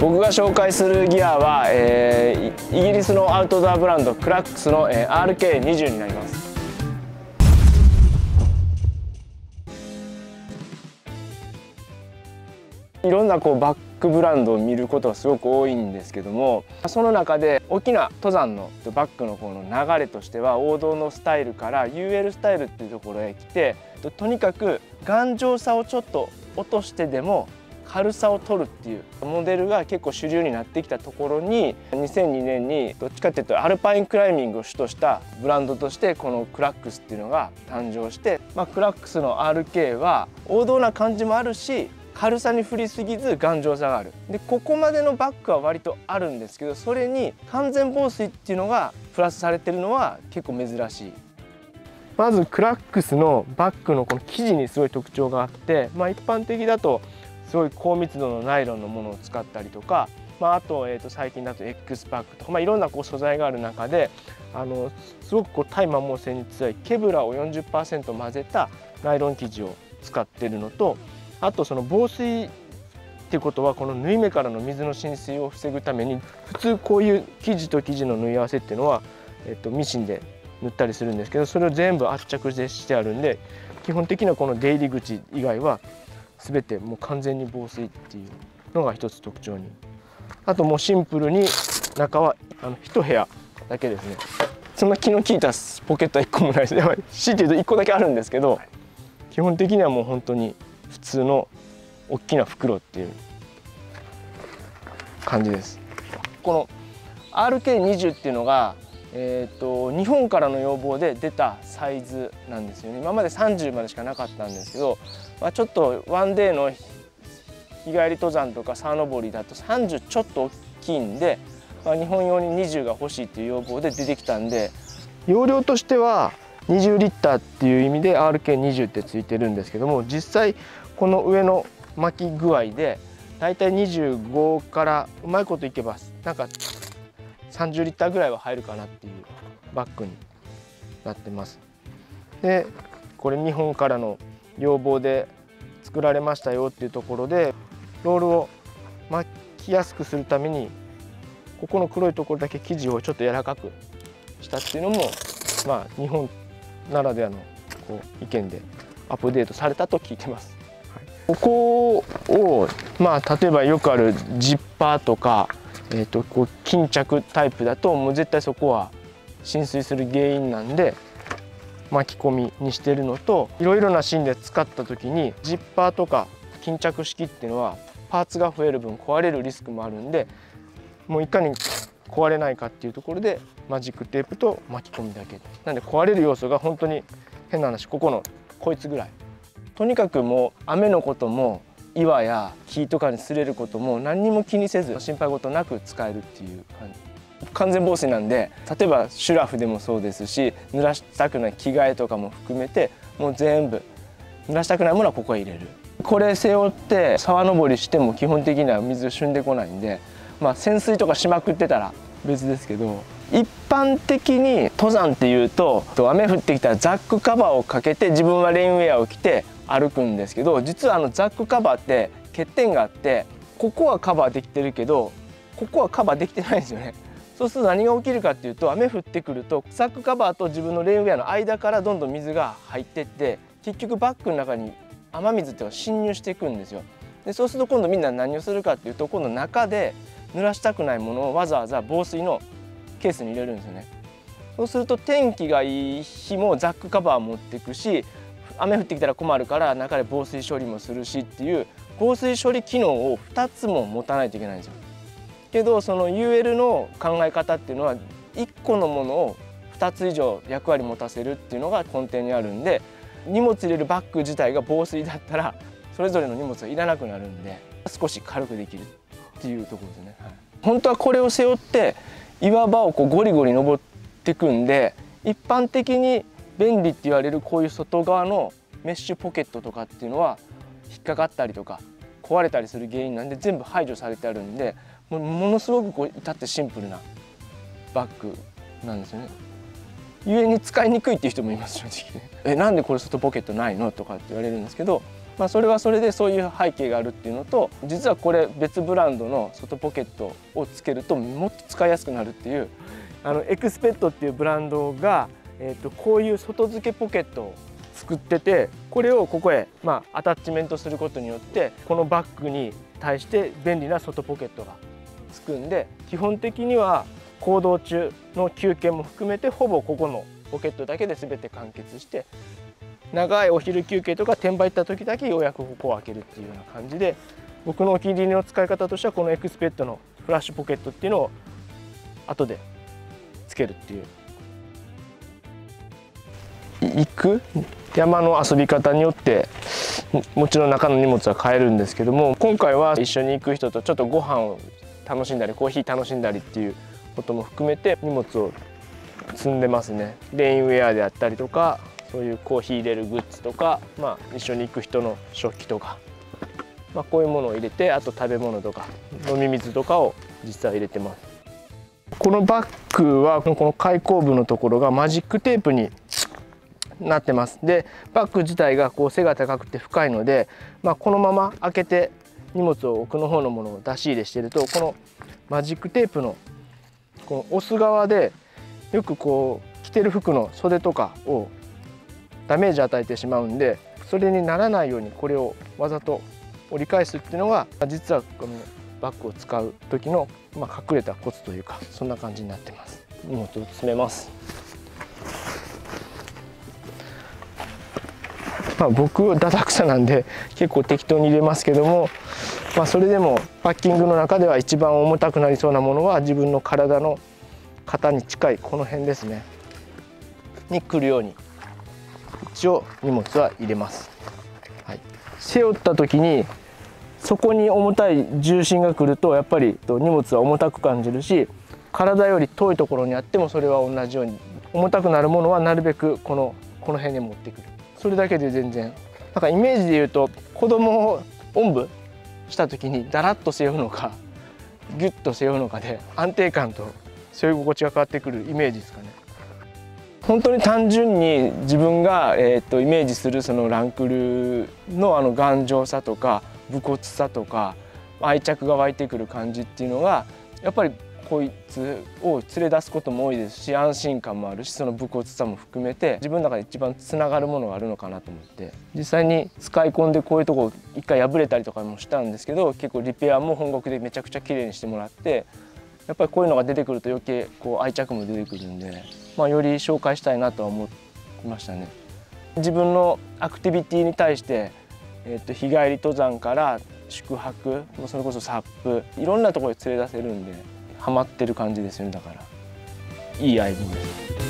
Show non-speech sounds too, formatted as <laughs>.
僕が紹介するギアは、えー、イギリスのアウトドアブランドクラックスの、えー、RK20 になります。いろんなこうバックブランドを見ることがすごく多いんですけどもその中で大きな登山のバックの方の流れとしては王道のスタイルから UL スタイルっていうところへ来てとにかく頑丈さをちょっと落としてでも軽さを取るっていうモデルが結構主流になってきたところに2002年にどっちかっていうとアルパインクライミングを主としたブランドとしてこのクラックスっていうのが誕生して、まあ、クラックスの RK は王道な感じもあるし軽さに振りすぎず頑丈さがある。でここまでのバッグは割とあるんですけどそれに完全防水っていうのがプラスされてるのは結構珍しい。まずクラックスのバッグのこの生地にすごい特徴があって、まあ、一般的だとすごい高密度のナイロンのものを使ったりとか、まあ、あと,、えー、と最近だと X パックとか、まあ、いろんなこう素材がある中であのすごくこう耐摩耗性に強いケブラを40%混ぜたナイロン生地を使ってるのとあとその防水ってことはこの縫い目からの水の浸水を防ぐために普通こういう生地と生地の縫い合わせっていうのは、えっと、ミシンで塗ったりするんですけどそれを全部圧着してあるんで基本的なこの出入り口以外は全てもう完全に防水っていうのが一つ特徴に。あともうシンプルに中はあの1部屋だけですね。そんな気の利いたポケットは1個もないです。やばい。強いて言うと1個だけあるんですけど基本的にはもう本当に普通の大きな袋っていう感じです。この RK20 っていうのがえーと、日本からの要望で出たサイズなんですよね。今まで30までしかなかったんですけど、まあ、ちょっとワンデーの日帰り登山とか沢登りだと30ちょっと大きいんで、まあ、日本用に20が欲しいっていう要望で出てきたんで容量としては20リッターっていう意味で RK20 ってついてるんですけども実際この上の巻き具合でだいたい25からうまいこといけばなんか30リッターぐらいは入るかなっていうバッグになってますでこれ日本からの要望で作られましたよっていうところでロールを巻きやすくするためにここの黒いところだけ生地をちょっと柔らかくしたっていうのもまあ日本ならではのこう意見でアップデートされたと聞いてます。はい、ここをまあ例えばよくあるジッパーとかえーと、こう巾着タイプだともう絶対そこは浸水する原因なんで巻き込みにしてるのといろいろなシーンで使った時にジッパーとか巾着式っていうのはパーツが増える分壊れるリスクもあるんでもういかに壊れないかっていうところでマジックテープと巻き込みだけ。なんで壊れる要素が本当に変な話ここのこいつぐらい。とにかくもう雨のことも岩や木とかに擦れることも何にも気にせず心配事なく使えるっていう感じ。完全防水なんで例えばシュラフでもそうですし濡らしたくない着替えとかも含めてもう全部。濡らしたくないものはここへ入れる。これ背負って沢登りしても基本的には水しゅんでこないんでまあ潜水とかしまくってたら別ですけど一般的に登山っていうと雨降ってきたらザックカバーをかけて自分はレインウェアを着て歩くんですけど実はあのザックカバーって欠点があってここはカバーできてるけどここはカバーできてないんですよね。そうすると何が起きるかっていうと雨降ってくるとザックカバーと自分のレインウェアの間からどんどん水が入ってって結局バッグの中に雨水っていうのが侵入していくんですよ。でそうすると今度みんな何をするかっていうと今度中で濡らしたくないものをわざわざ防水のケースに入れるんですよね。そうすると天気がいい日もザックカバー持っていくし雨降ってきたら困るから中で防水処理もするしっていう防水処理機能を2つも持たないといけないんですよ。けどその UL の考え方っていうのは1個のものを2つ以上役割持たせるっていうのが根底にあるんで荷物入れるバッグ自体が防水だったらそれぞれの荷物がいらなくなるんで少し軽くできるっていうところですね。はい、本当はこれを背負って岩場をこうゴリゴリ登ってくんで一般的に便利って言われるこういう外側のメッシュポケットとかっていうのは引っかかったりとか壊れたりする原因なんで全部排除されてあるんでものすごくこう至ってシンプルなバッグなんですよね。故に使いにくいっていう人もいます正直ね。<laughs> えなんでこれ外ポケットないのとかって言われるんですけどまあ、それはそれでそういう背景があるっていうのと実はこれ別ブランドの外ポケットをつけるともっと使いやすくなるっていうあのエクスペットっていうブランドが、えー、とこういう外付けポケットを作っててこれをここへ、まあ、アタッチメントすることによってこのバッグに対して便利な外ポケットがつくんで基本的には行動中の休憩も含めてほぼここのポケットだけで全て完結して長いお昼休憩とか転売行った時だけようやくここを開けるっていうような感じで僕のお気に入りの使い方としてはこのエクスペットのフラッシュポケットっていうのを後でつけるっていう行く？山の遊び方によってもちろん中の荷物は変えるんですけども今回は一緒に行く人とちょっとご飯を楽しんだりコーヒー楽しんだりっていうことも含めて荷物を積んでますね。レインウェアであったりとかそういうコーヒー入れるグッズとか、まあ、一緒に行く人の食器とか、まあ、こういうものを入れてあと食べ物とか飲み水とかを実は入れてます。このバッグはこの開口部のところがマジックテープになってます。でバッグ自体がこう背が高くて深いので、まあ、このまま開けて荷物を奥の方のものを出し入れしてるとこのマジックテープのこの押す側でよくこう着てる服の袖とかをダメージ与えてしまうんでそれにならないようにこれをわざと折り返すっていうのが実はこのバッグを使う時の、まあ、隠れたコツというかそんな感じになってます。荷物を詰めます。まあ、僕ダダくさなんで結構適当に入れますけども、まあ、それでもパッキングの中では一番重たくなりそうなものは自分の体の肩に近いこの辺ですね。に来るように一応荷物は入れます、はい、背負った時にそこに重たい重心が来るとやっぱり荷物は重たく感じるし体より遠いところにあってもそれは同じように重たくなるものはなるべくこのこの辺に持ってくる。それだけで全然なんかイメージで言うと子供をおんぶした時にだらっと背負うのか <laughs> ギュッと背負うのかで安定感と背負い心地が変わってくるイメージですかね。本当に単純に自分が、えーと、イメージするそのランクルのあの頑丈さとか武骨さとか愛着が湧いてくる感じっていうのがやっぱりこいつを連れ出すことも多いですし安心感もあるしその武骨さも含めて自分の中で一番つながるものがあるのかなと思って実際に使い込んでこういうとこ一回破れたりとかもしたんですけど結構リペアも本国でめちゃくちゃ綺麗にしてもらってやっぱりこういうのが出てくると余計こう愛着も出てくるんで、まあ、より紹介したいなとは思いましたね。自分のアクティビティに対して、えー、と日帰り登山から宿泊それこそサップいろんなところに連れ出せるんでハマってる感じですよねだから。いいアイデアです。